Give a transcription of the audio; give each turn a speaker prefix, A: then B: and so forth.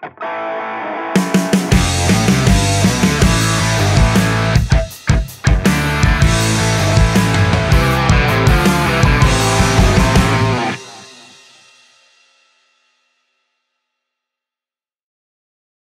A: Bye.